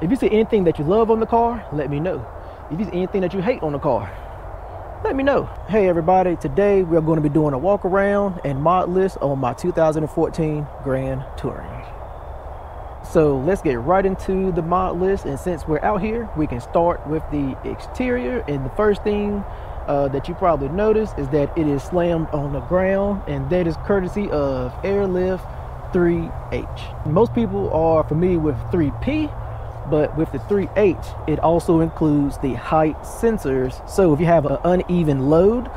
If you see anything that you love on the car, let me know. If you see anything that you hate on the car, let me know. Hey everybody, today we're going to be doing a walk around and mod list on my 2014 Grand Touring. So let's get right into the mod list and since we're out here, we can start with the exterior and the first thing uh, that you probably noticed is that it is slammed on the ground and that is courtesy of Airlift 3H. Most people are familiar with 3P but with the 3H, it also includes the height sensors. So if you have an uneven load,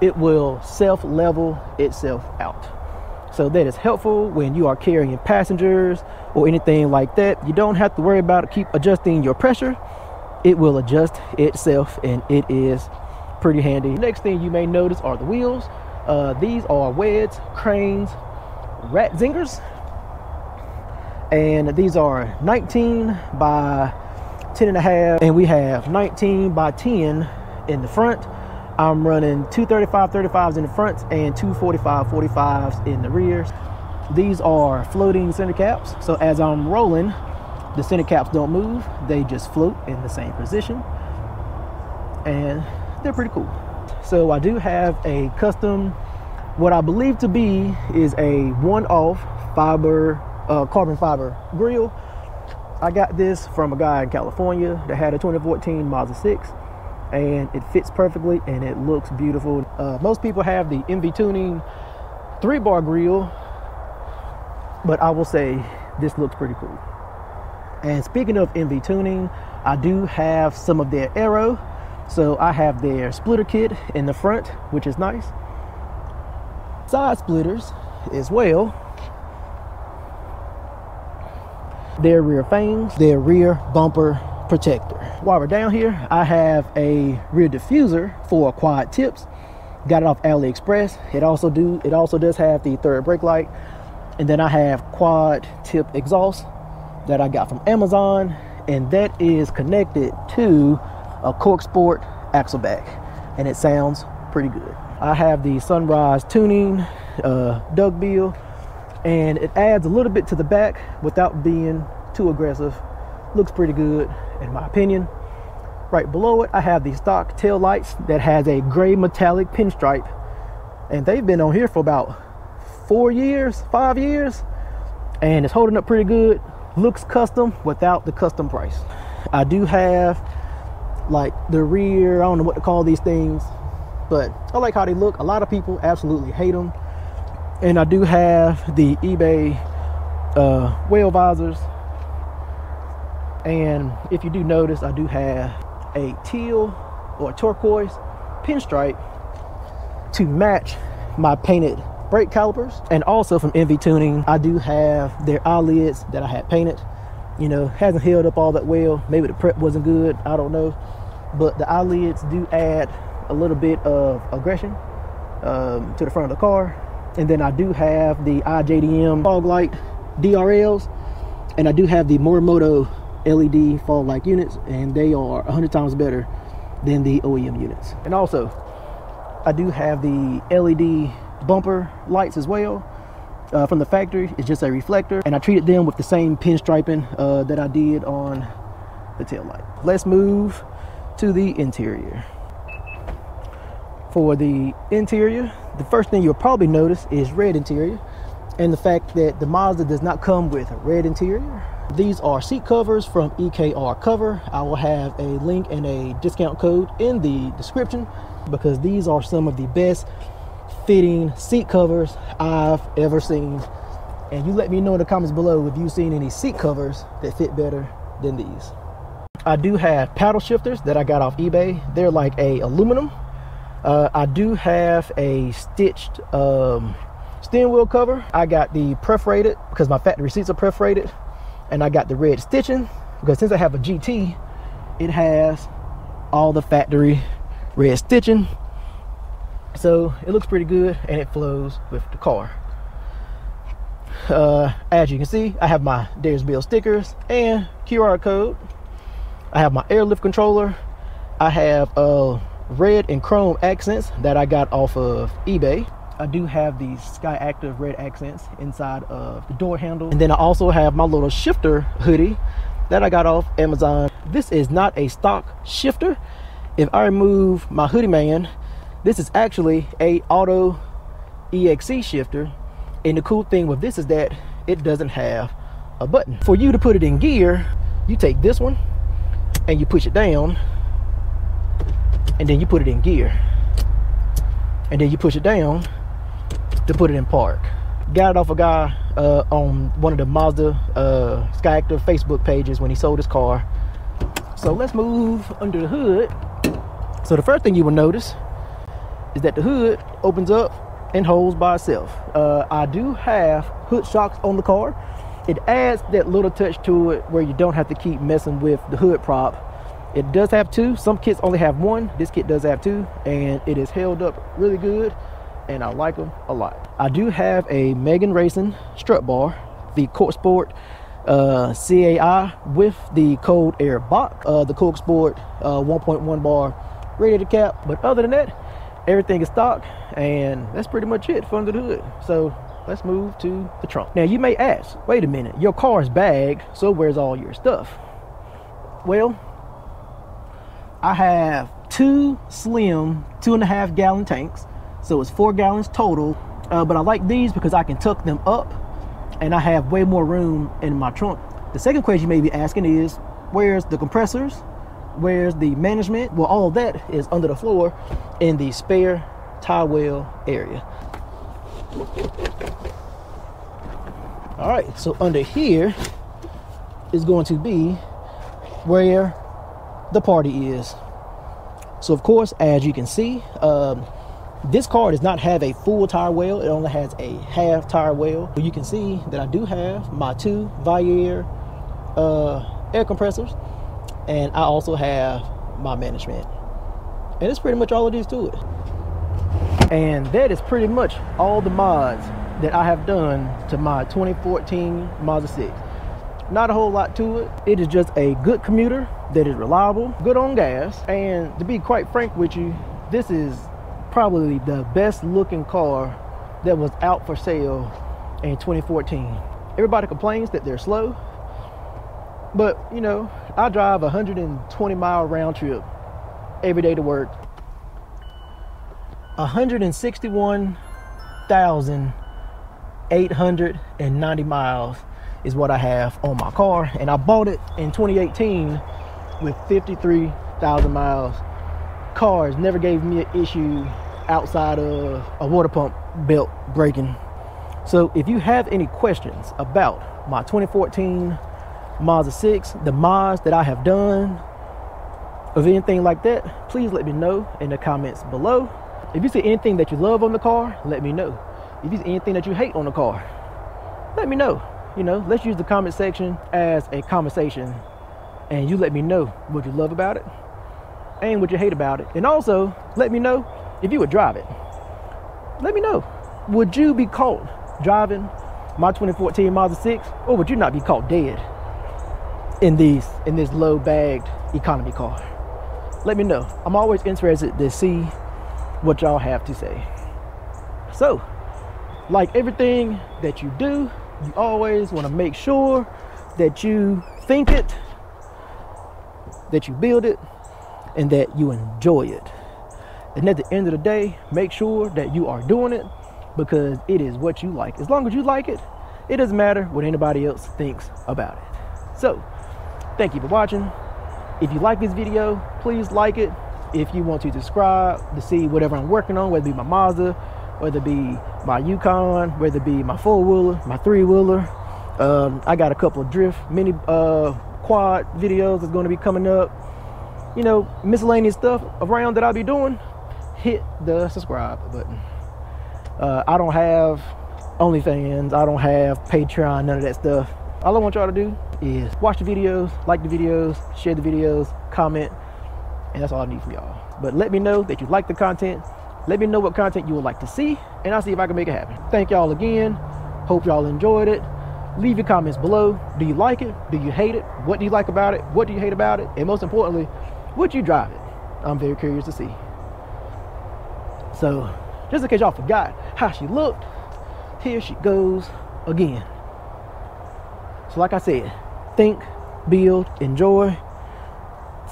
it will self-level itself out. So that is helpful when you are carrying passengers or anything like that. You don't have to worry about it. Keep adjusting your pressure. It will adjust itself and it is pretty handy. Next thing you may notice are the wheels. Uh, these are Weds, Kranze, Ratzingers and these are 19 by 10 and a half and we have 19 by 10 in the front. I'm running 235 35s in the front and 245 45s in the rear these are floating center caps. So as i'm rolling the center caps don't move. They just float in the same position. And they're pretty cool. So i do have a custom what i believe to be is a one-off fiber uh, carbon fiber grill. I got this from a guy in California that had a 2014 Mazda 6 and it fits perfectly and it looks beautiful. Uh, most people have the MV Tuning three bar grill, but I will say this looks pretty cool. And speaking of MV Tuning, I do have some of their aero. So I have their splitter kit in the front, which is nice. Side splitters as well their rear fangs, their rear bumper protector. While we're down here, I have a rear diffuser for quad tips. Got it off AliExpress. It also do it also does have the third brake light. And then I have quad tip exhaust that I got from Amazon and that is connected to a CorkSport axle back and it sounds pretty good. I have the Sunrise tuning uh, duckbill and it adds a little bit to the back without being too aggressive. Looks pretty good in my opinion. Right below it i have the stock tail lights that has a gray metallic pinstripe. And they've been on here for about four years five years and it's holding up pretty good. Looks custom without the custom price. I do have like the rear i don't know what to call these things but i like how they look. A lot of people absolutely hate them and I do have the eBay uh, whale visors. And if you do notice I do have a teal or turquoise pinstripe to match my painted brake calipers. And also from MV Tuning I do have their eyelids that I had painted. You know hasn't held up all that well. Maybe the prep wasn't good. I don't know. But the eyelids do add a little bit of aggression um, to the front of the car and then I do have the iJDM fog light DRLs. And I do have the Morimoto LED fog light units. And they are 100 times better than the OEM units. And also, I do have the LED bumper lights as well. Uh, from the factory, it's just a reflector. And I treated them with the same pinstriping uh, that I did on the tail light. Let's move to the interior. For the interior, the first thing you'll probably notice is red interior and the fact that the Mazda does not come with a red interior. These are seat covers from EKR Cover. I will have a link and a discount code in the description because these are some of the best fitting seat covers I've ever seen. And you let me know in the comments below if you've seen any seat covers that fit better than these. I do have paddle shifters that I got off eBay. They're like a aluminum uh, I do have a stitched um, steering wheel cover. I got the perforated because my factory seats are perforated. And I got the red stitching because since I have a GT, it has all the factory red stitching. So it looks pretty good and it flows with the car. Uh, as you can see, I have my DariusBuildz stickers and QR code. I have my airlift controller. I have uh, red and chrome accents that I got off of eBay. I do have these Skyactiv red accents inside of the door handle. And then I also have my little shifter hoodie that I got off Amazon. This is not a stock shifter. If I remove my hoodie man, this is actually a auto EXC shifter. And the cool thing with this is that it doesn't have a button. For you to put it in gear, you take this one and you push it down and then you put it in gear. And then you push it down to put it in park. Got it off a guy uh, on one of the Mazda uh, Skyactiv Facebook pages when he sold his car. So let's move under the hood. So the first thing you will notice is that the hood opens up and holds by itself. Uh, I do have hood shocks on the car. It adds that little touch to it where you don't have to keep messing with the hood prop. It does have two. Some kits only have one. This kit does have two, and it is held up really good and I like them a lot. I do have a Megan Racing strut bar, the CorkSport uh, CAI with the Cold Air box, uh, the CorkSport uh, 1.1 bar radiator cap. But other than that, everything is stock, and that's pretty much it for under the hood. So let's move to the trunk. Now you may ask, wait a minute, your car is bagged, so where's all your stuff? Well, I have two slim two and a half gallon tanks so it's four gallons total. Uh, but I like these because I can tuck them up and I have way more room in my trunk. The second question you may be asking is, where's the compressors? Where's the management? Well, all that is under the floor in the spare tire well area. All right, so under here is going to be where the party is. So of course, as you can see, um, this car does not have a full tire well. It only has a half tire well. But you can see that I do have my two Viair uh, air compressors, and I also have my management. And it's pretty much all it is to it. And that is pretty much all the mods that I have done to my 2014 Mazda 6. Not a whole lot to it. It is just a good commuter that is reliable, good on gas, and to be quite frank with you, this is probably the best looking car that was out for sale in 2014. Everybody complains that they're slow, but you know, I drive a 120 mile round trip every day to work. 161,890 miles is what I have on my car, and I bought it in 2018 with 53,000 miles. Cars never gave me an issue outside of a water pump belt breaking. So if you have any questions about my 2014 Mazda 6, the mods that I have done, of anything like that, please let me know in the comments below. If you see anything that you love on the car, let me know. If you see anything that you hate on the car, let me know. You know, let's use the comment section as a conversation and you let me know what you love about it and what you hate about it. And also, let me know if you would drive it, let me know. Would you be caught driving my 2014 Mazda 6, or would you not be caught dead in these in this low bagged economy car? Let me know. I'm always interested to see what y'all have to say. So, like everything that you do, you always want to make sure that you think it, that you build it, and that you enjoy it. And at the end of the day, make sure that you are doing it because it is what you like. As long as you like it, it doesn't matter what anybody else thinks about it. So, thank you for watching. If you like this video, please like it. If you want to subscribe to see whatever I'm working on, whether it be my Mazda, whether it be my Yukon, whether it be my four-wheeler, my three-wheeler. Um, I got a couple of drift mini uh, quad videos that's going to be coming up. You know, miscellaneous stuff around that I'll be doing hit the subscribe button. Uh, I don't have OnlyFans, I don't have Patreon, none of that stuff. All I want y'all to do is watch the videos, like the videos, share the videos, comment, and that's all I need from y'all. But let me know that you like the content. Let me know what content you would like to see, and I'll see if I can make it happen. Thank y'all again. Hope y'all enjoyed it. Leave your comments below. Do you like it? Do you hate it? What do you like about it? What do you hate about it? And most importantly, would you drive it? I'm very curious to see. So, just in case y'all forgot how she looked, here she goes again. So, like I said, think, build, enjoy.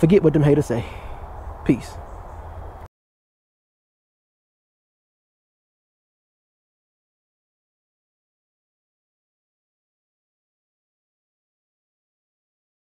Forget what them haters say. Peace.